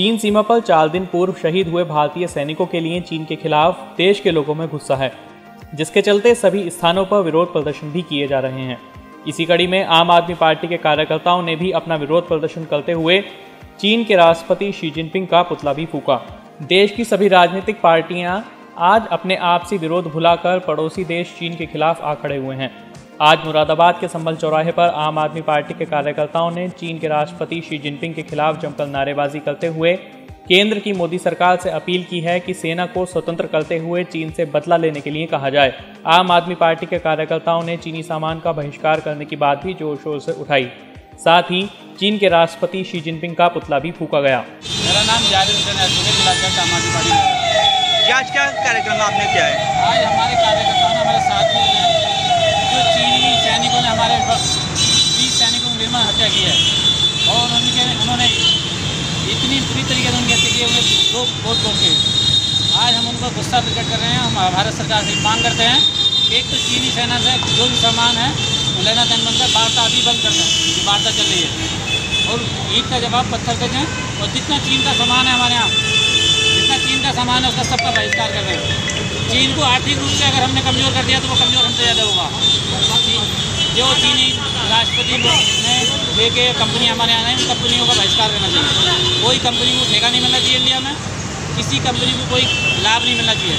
चीन सीमा पर चार दिन पूर्व शहीद हुए भारतीय सैनिकों के लिए चीन के खिलाफ देश के लोगों में गुस्सा है, जिसके चलते सभी स्थानों पर विरोध प्रदर्शन भी किए जा रहे हैं। इसी कड़ी में आम आदमी पार्टी के कार्यकर्ताओं ने भी अपना विरोध प्रदर्शन करते हुए चीन के राष्ट्रपति शी जिनपिंग का पुतला भी फूका। देश की सभी राजनीतिक पार्टियाँ आज अपने आपसी विरोध भुलाकर पड़ोसी देश चीन के खिलाफ आ खड़े हुए हैं। आज मुरादाबाद के संभल चौराहे पर आम आदमी पार्टी के कार्यकर्ताओं ने चीन के राष्ट्रपति शी जिनपिंग के खिलाफ जमकर नारेबाजी करते हुए केंद्र की मोदी सरकार से अपील की है कि सेना को स्वतंत्र करते हुए चीन से बदला लेने के लिए कहा जाए। आम आदमी पार्टी के कार्यकर्ताओं ने चीनी सामान का बहिष्कार करने की बात भी ज़ोर शोर से उठाई। साथ ही चीन के राष्ट्रपति शी जिनपिंग का पुतला भी फूका गया। मेरा नाम जावेद हुसैन है एडवोकेट इलाका आम आदमी पार्टी आज क्या कार्यक्रम आपने किया है? आज हमारे कार्यकर्ताओं ने हमारे साथ में हत्या की है। और उनके उन्होंने इतनी बुरी तरीके से उनकी हत्या की है, रोक रोक रोक के आज हम उनका गुस्सा प्रकट कर रहे हैं हम भारत सरकार से मांग करते हैं एक तो चीनी सेना से जो भी सामान है लेना देन है वार्ता अभी बंद कर दें वार्ता चल रही है। और ईद का जवाब पत्थर दें और जितना चीन का सामान है हमारे यहाँ जितना चीन का सामान है उसका सबका बहिष्कार कर दें चीन को आर्थिक रूप से अगर हमने कमज़ोर कर दिया तो वो कमज़ोर हमसे ज़्यादा होगा। जो चीनी राष्ट्रपति ने लेके कंपनी हमारे यहाँ है कंपनियों का बहिष्कार करना चाहिए। कोई कंपनी को ठेका नहीं मिलना चाहिए इंडिया में। किसी कंपनी को कोई लाभ नहीं मिलना चाहिए।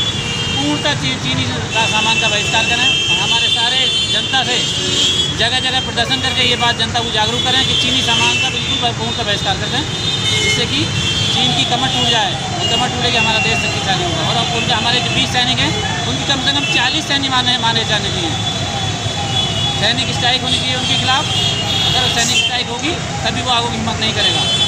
पूर्णतः चीनी का सामान का बहिष्कार करें। और हमारे सारे जनता से जगह जगह प्रदर्शन करके ये बात जनता को जागरूक करें कि चीनी सामान का बिल्कुल पूर्णतः बहिष्कार कर दें, जिससे कि चीन की कमर टूट जाए और कमर टूटेगी हमारा देश शक्तिशाली होगा और उनके हमारे जो बीस सैनिक हैं, उनकी कम से कम चालीस सैनिक माने माने जाने चाहिए। सैनिक स्ट्राइक होनी चाहिए उनके खिलाफ। अगर सैनिक स्ट्राइक होगी तभी वो आगो की हिम्मत नहीं करेगा।